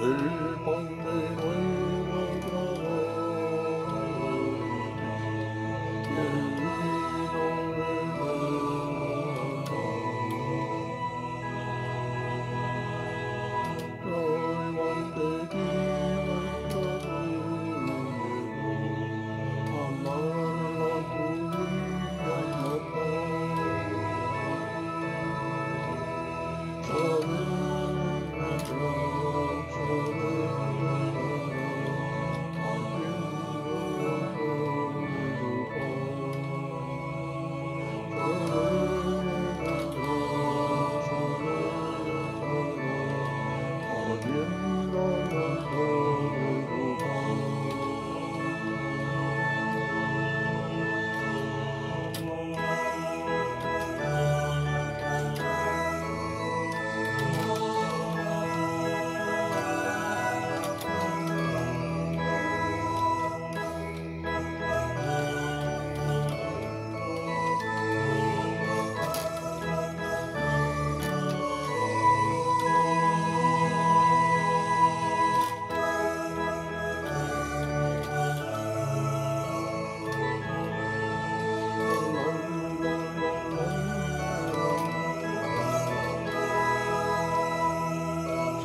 日梦的。人。